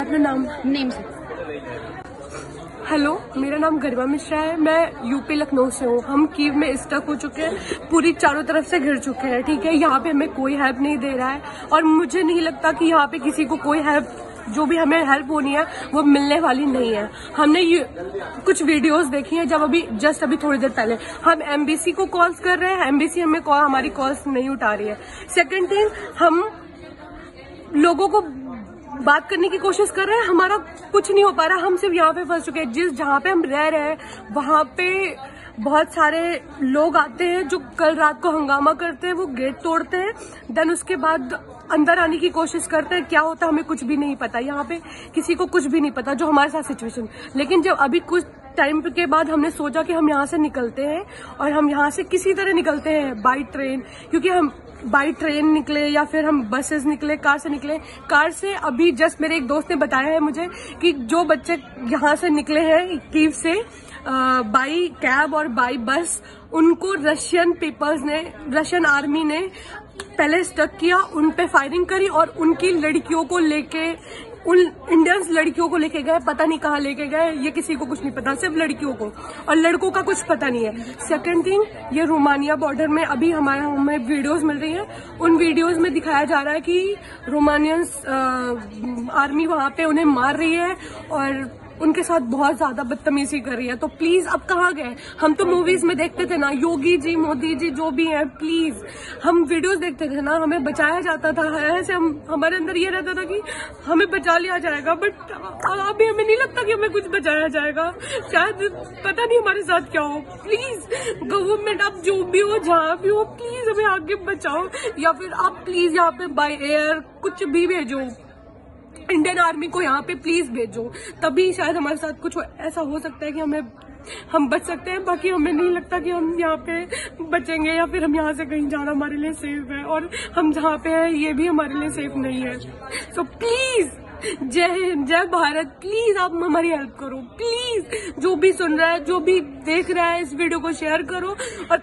अपना नाम नेम से। हेलो मेरा नाम गरिमा मिश्रा है। मैं यूपी लखनऊ से हूँ। हम कीव में स्टक हो चुके हैं। पूरी चारों तरफ़ से घिर चुके हैं ठीक है? यहाँ पे हमें कोई हेल्प नहीं दे रहा है। और मुझे नहीं लगता कि यहाँ पे किसी को कोई हेल्प जो भी हमें हेल्प होनी है वो मिलने वाली नहीं है। हमने ये कुछ वीडियोस देखी हैं जब अभी जस्ट अभी थोड़ी देर पहले। हम एमबीसी को कॉल्स कर रहे हैं। एमबीसी हमें कॉल हमारी कॉल्स नहीं उठा रही है। सेकंड थिंग हम लोगों को बात करने की कोशिश कर रहे हैं। हमारा कुछ नहीं हो पा रहा। हम सिर्फ़ यहाँ पे फंस चुके हैं। जिस जहाँ पे हम रह रहे हैं, वहाँ पे बहुत सारे लोग आते हैं जो कल रात को हंगामा करते हैं, वो गेट तोड़ते हैं। देन उसके बाद अंदर आने की कोशिश करते हैं। क्या होता है, हमें कुछ भी नहीं पता। यहाँ पे किसी को कुछ भी नहीं पता, जो हमारे साथ सिचुएशन लेकिन जब अभी कुछ टाइम के बाद हमने सोचा कि हम यहाँ से निकलते हैं और हम यहाँ से किसी तरह निकलते हैं बाई ट्रेन क्योंकि हम बाई ट्रेन निकले या फिर हम बसेस निकले कार से निकले। कार से अभी जस्ट मेरे एक दोस्त ने बताया है मुझे कि जो बच्चे यहाँ से निकले हैं कीव से बाई कैब और बाई बस उनको रशियन पीपल्स ने रशियन आर्मी ने पहले स्टक किया, उन पे फायरिंग करी और उनकी लड़कियों को लेके, उन इंडियंस लड़कियों को लेके गए, पता नहीं कहाँ लेके गए, ये किसी को कुछ नहीं पता, सिर्फ़ लड़कियों को। और लड़कों का कुछ पता नहीं है। सेकंड थिंग ये रोमानिया बॉर्डर में अभी हमारे हमें वीडियोस मिल रही है। उन वीडियोस में दिखाया जा रहा है कि रोमानियंस आर्मी वहाँ पे उन्हें मार रही है और उनके साथ बहुत ज़्यादा बदतमीजी कर रही है। तो प्लीज़ अब कहाँ गए? हम तो मूवीज़ में देखते थे ना। योगी जी, मोदी जी, जो भी हैं प्लीज़ हम वीडियोस देखते थे ना। हमें बचाया जाता था। ऐसे हम, हमारे अंदर ये रहता था कि हमें बचा लिया जाएगा बट अभी हमें नहीं लगता कि हमें कुछ बचाया जाएगा। शायद पता नहीं हमारे साथ क्या हो। प्लीज़ गवर्नमेंट आप जो भी हो, जहाँ भी हो प्लीज़ हमें आगे बचाओ। या फिर आप प्लीज़ यहाँ पे बाय एयर कुछ भी भेजो। इंडियन आर्मी को यहाँ पे प्लीज़ भेजो। तभी शायद हमारे साथ कुछ ऐसा हो सकता है कि हमें हम बच सकते हैं बाकी हमें नहीं लगता कि हम यहाँ पे बचेंगे या फिर हम यहाँ से कहीं जाना हमारे लिए सेफ़ है और हम जहाँ पे हैं ये भी हमारे लिए सेफ़ नहीं है। सो so, प्लीज़ जय हिंद जय भारत प्लीज़ आप हमारी हेल्प करो। प्लीज़ जो भी सुन रहा है जो भी देख रहा है इस वीडियो को शेयर करो और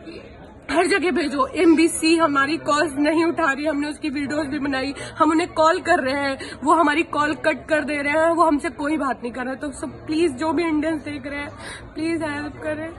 हर जगह भेजो। एमबीसी हमारी कॉल नहीं उठा रही, हमने उसकी वीडियोस भी बनाई, हम उन्हें कॉल कर रहे हैं, वो हमारी कॉल कट कर दे रहे हैं, वो हमसे कोई बात नहीं कर रहे तो सब प्लीज़ जो भी इंडियंस देख रहे हैं प्लीज़ हेल्प करें।